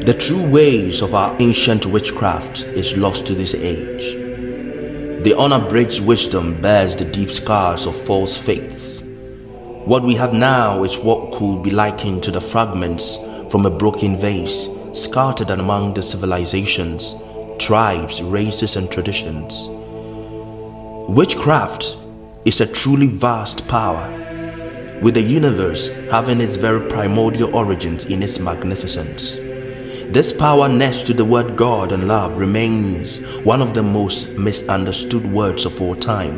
The true ways of our ancient witchcraft is lost to this age. The unabridged wisdom bears the deep scars of false faiths. What we have now is what could be likened to the fragments from a broken vase scattered among the civilizations, tribes, races, and traditions. Witchcraft is a truly vast power, with the universe having its very primordial origins in its magnificence. This power, next to the word God and love, remains one of the most misunderstood words of all time,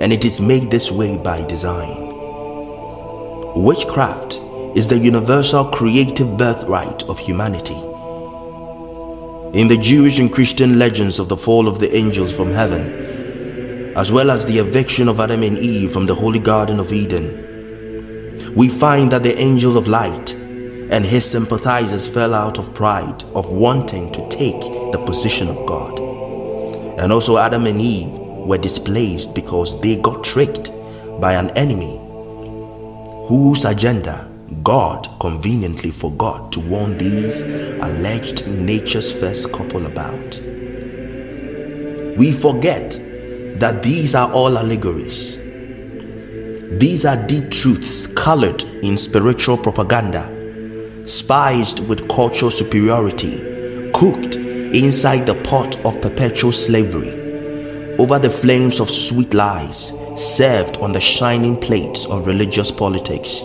and it is made this way by design. Witchcraft is the universal creative birthright of humanity. In the Jewish and Christian legends of the fall of the angels from heaven, as well as the eviction of Adam and Eve from the holy Garden of Eden, we find that the angel of light and his sympathizers fell out of pride of wanting to take the position of God. And also Adam and Eve were displaced because they got tricked by an enemy whose agenda God conveniently forgot to warn these alleged nature's first couple about. We forget that these are all allegories. These are deep truths colored in spiritual propaganda, spiced with cultural superiority, cooked inside the pot of perpetual slavery, over the flames of sweet lies, served on the shining plates of religious politics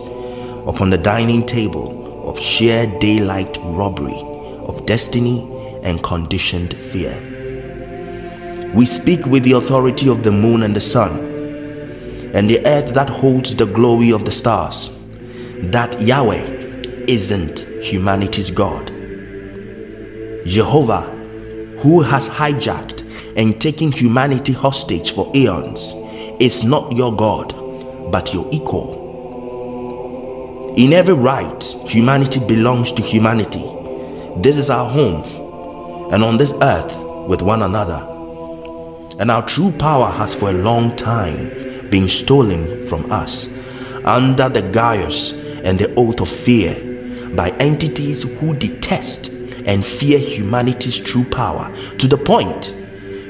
upon the dining table of sheer daylight robbery of destiny and conditioned fear. We speak with the authority of the moon and the sun, and the earth that holds the glory of the stars, that Yahweh isn't humanity's God. Jehovah, who has hijacked and taken humanity hostage for eons, is not your God, but your equal. In every right, humanity belongs to humanity. This is our home, and on this earth with one another. And our true power has for a long time been stolen from us under the guise and the oath of fear by entities who detest and fear humanity's true power to the point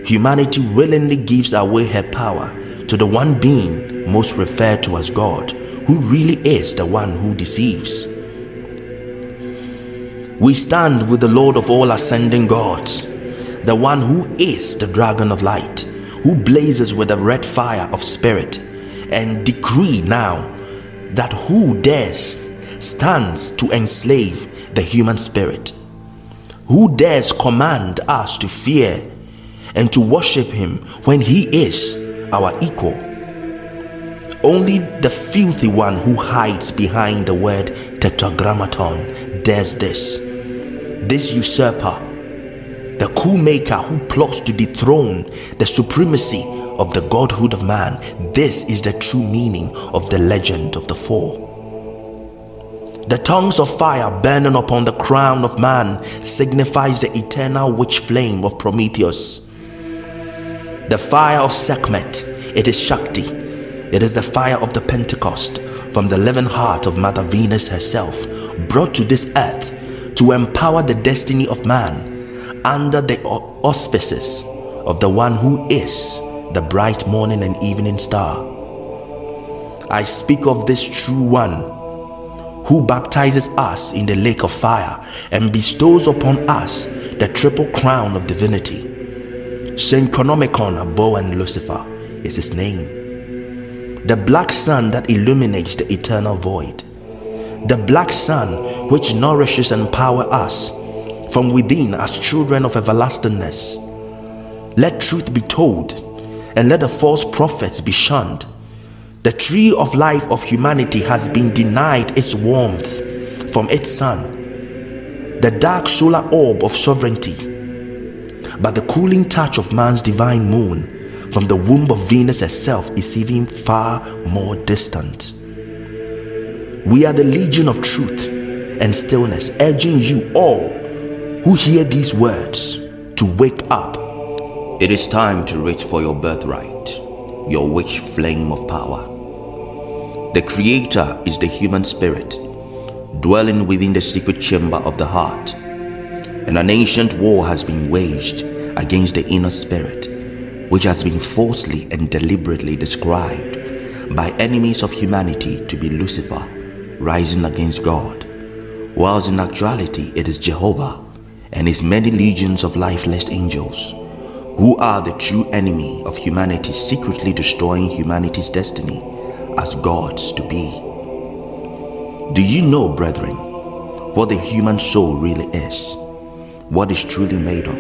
humanity willingly gives away her power to the one being most referred to as God who really is the one who deceives. We stand with the Lord of all ascending gods, the one who is the dragon of light, who blazes with the red fire of spirit, and decree now that who dares stands to enslave the human spirit, who dares command us to fear and to worship him when he is our equal only the filthy one who hides behind the word tetragrammaton dares this. This usurper, the coup maker who plots to dethrone the supremacy of the godhood of man, this is the true meaning of the legend of the four. The tongues of fire burning upon the crown of man signifies the eternal witch flame of Prometheus. The fire of Sekhmet, it is Shakti, it is the fire of the Pentecost from the living heart of Mother Venus herself, brought to this earth to empower the destiny of man under the auspices of the one who is the bright morning and evening star. I speak of this true one who baptizes us in the lake of fire and bestows upon us the triple crown of divinity. Saint Chronomicon, Abo, and Lucifer is his name the black sun that illuminates the eternal void, the black sun which nourishes and power us from within as children of everlastingness. Let truth be told and let the false prophets be shunned. The tree of life of humanity has been denied its warmth from its sun, the dark solar orb of sovereignty. But the cooling touch of man's divine moon from the womb of Venus herself is even far more distant. We are the legion of truth and stillness, urging you all who hear these words to wake up. It is time to reach for your birthright, your witch flame of power. The Creator is the human spirit. dwelling within the secret chamber of the heart. And an ancient war has been waged against the inner spirit, which has been falsely and deliberately described by enemies of humanity to be Lucifer rising against God, whilst in actuality it is Jehovah and his many legions of lifeless angels who are the true enemy of humanity secretly destroying humanity's destiny as gods to be. Do you know, brethren, what the human soul really is? What is truly made of?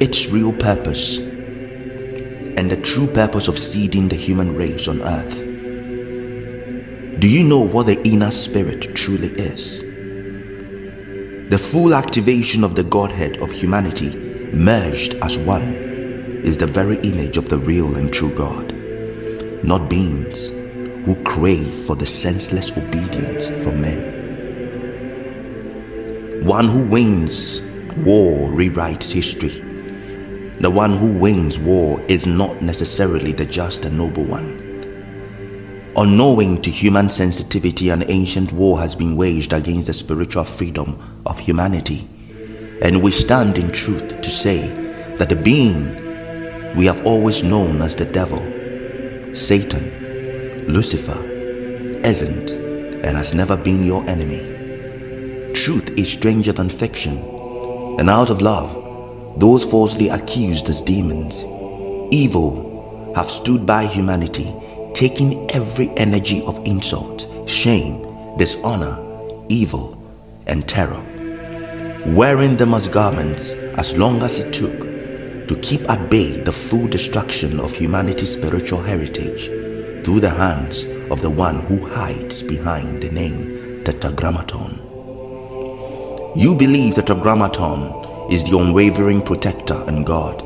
Its real purpose and the true purpose of seeding the human race on earth. Do you know what the inner spirit truly is? The full activation of the Godhead of humanity, merged as one, is the very image of the real and true God, not beings who crave for the senseless obedience from men. One who wins war rewrites history. The one who wins war is not necessarily the just and noble one. Unknowing to human sensitivity, an ancient war has been waged against the spiritual freedom of humanity. And we stand in truth to say that the being we have always known as the devil, Satan, Lucifer, isn't and has never been your enemy. Truth is stranger than fiction, and out of love, those falsely accused as demons, evil, have stood by humanity, taking every energy of insult, shame, dishonor, evil, and terror wearing them as garments as long as it took to keep at bay the full destruction of humanity's spiritual heritage through the hands of the one who hides behind the name Tetragrammaton. You believe Tetragrammaton is the unwavering protector and God,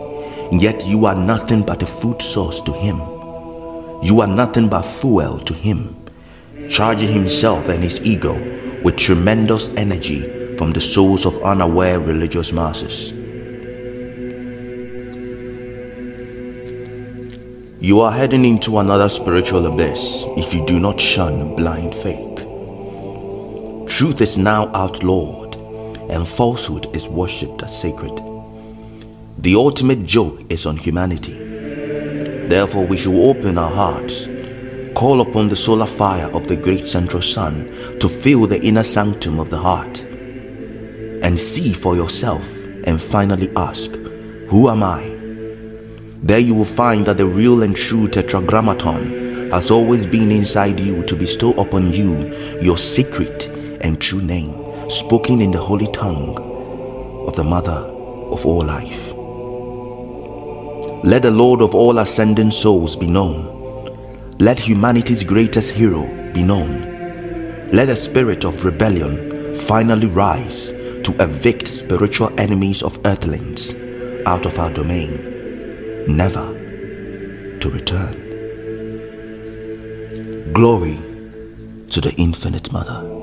yet you are nothing but a food source to him. You are nothing but fuel to him, charging himself and his ego with tremendous energy from the souls of unaware religious masses. You are heading into another spiritual abyss if you do not shun blind faith. Truth is now outlawed and falsehood is worshipped as sacred. The ultimate joke is on humanity. Therefore, we should open our hearts, call upon the solar fire of the great central sun to fill the inner sanctum of the heart and see for yourself and finally ask, Who am I? There you will find that the real and true Tetragrammaton has always been inside you to bestow upon you your secret and true name, spoken in the holy tongue of the Mother of all life. Let the Lord of all ascending souls be known. Let humanity's greatest hero be known. Let the spirit of rebellion finally rise to evict spiritual enemies of earthlings out of our domain, never to return. Glory to the Infinite Mother.